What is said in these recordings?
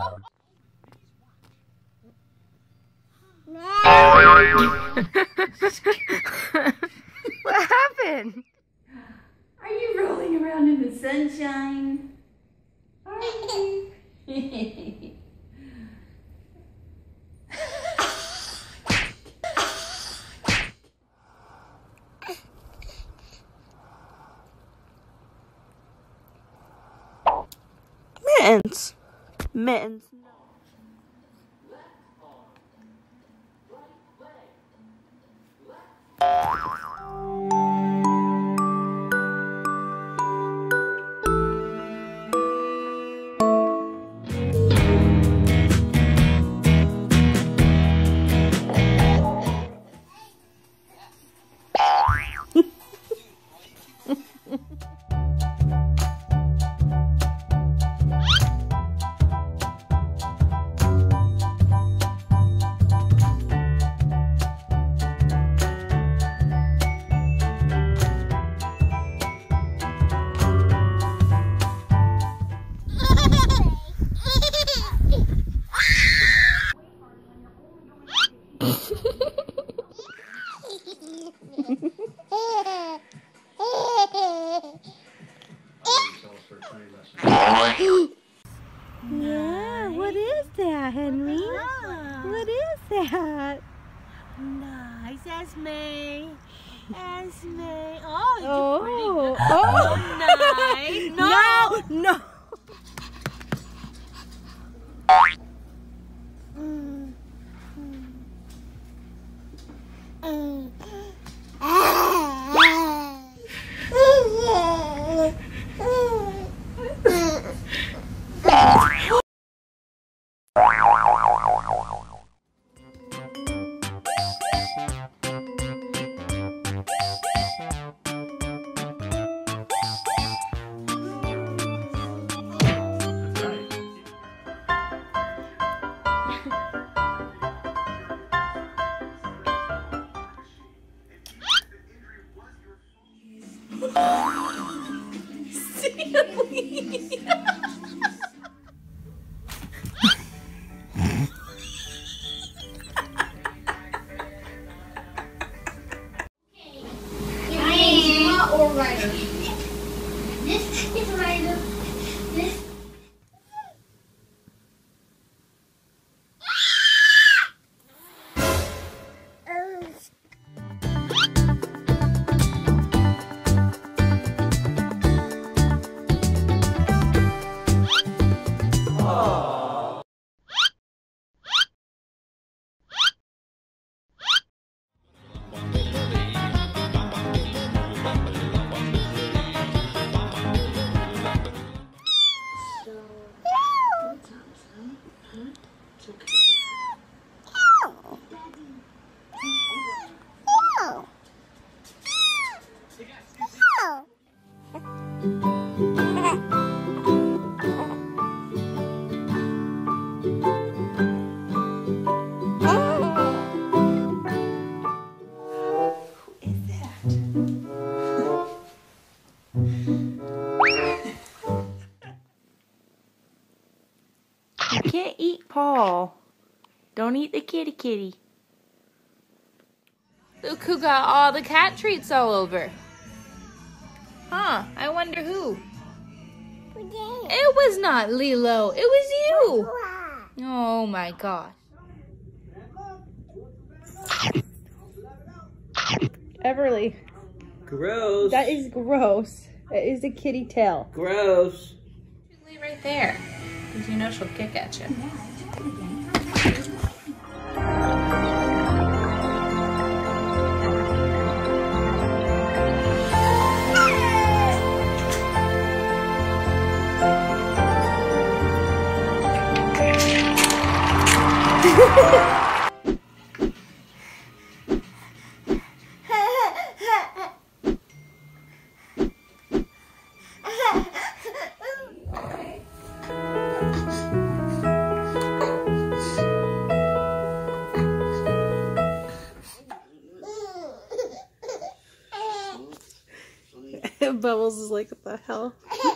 what happened? Are you rolling around in the sunshine? Are you? Mittens. Mittens. Yeah, what is that, Henry? Uh-huh. What is that? Nice, Esme. Esme. Oh, Oh, oh. good. Oh, nice. No. no, no. You can't eat Paul. Don't eat the kitty kitty. Look who got all the cat treats all over. Huh, I wonder who. It was not Lilo, it was you. Oh my god. Everly, Gross. that is gross. It is a kitty tail. gross. Leave right there, because you know she'll kick at you. Bubbles is like, what the hell?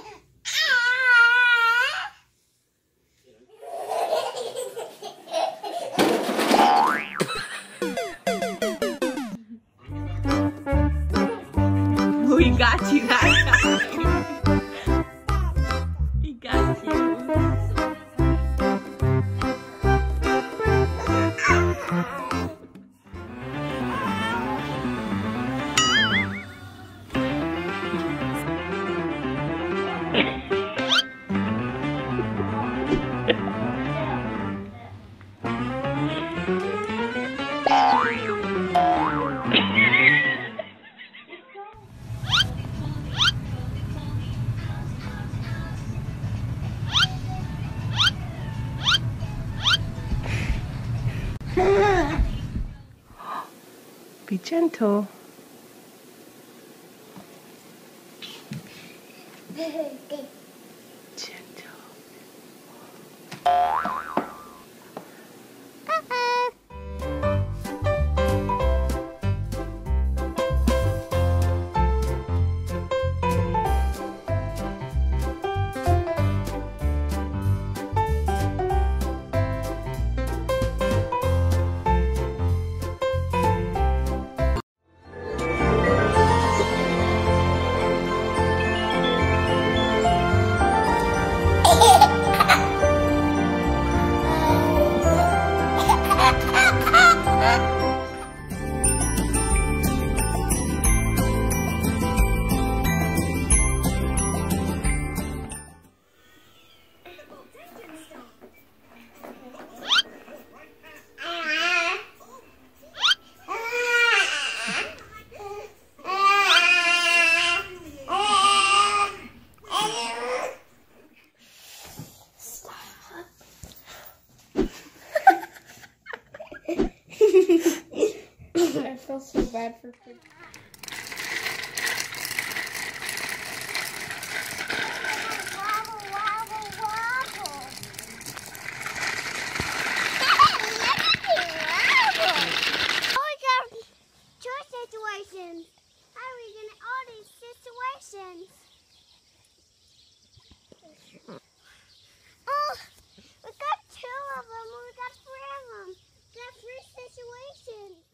Be gentle. Feel so bad for situations. How are we gonna all these situations? Oh, we got two of them. We got three of them. We got three situations.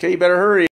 Okay, you better hurry.